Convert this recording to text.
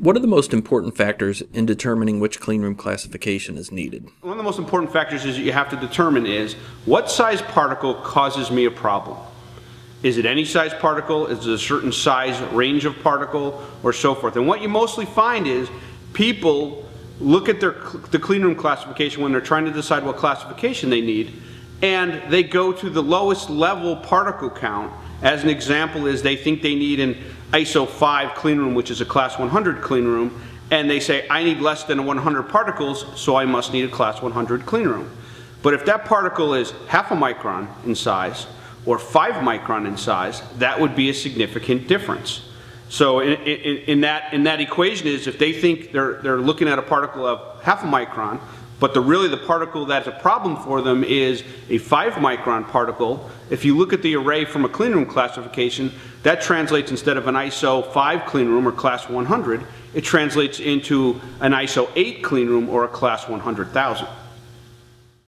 What are the most important factors in determining which cleanroom classification is needed? One of the most important factors is that you have to determine is what size particle causes me a problem. Is it any size particle? Is it a certain size range of particle or so forth? And what you mostly find is people look at their the cleanroom classification when they're trying to decide what classification they need and they go to the lowest level particle count. As an example is they think they need an ISO 5 cleanroom, which is a class 100 cleanroom, and they say, I need less than 100 particles, so I must need a class 100 cleanroom. But if that particle is half a micron in size, or 5 micron in size, that would be a significant difference. So in, in, in, that, in that equation is if they think they're, they're looking at a particle of half a micron, but the, really the particle that's a problem for them is a 5 micron particle. If you look at the array from a cleanroom classification, that translates instead of an ISO 5 cleanroom or class 100, it translates into an ISO 8 cleanroom or a class 100,000.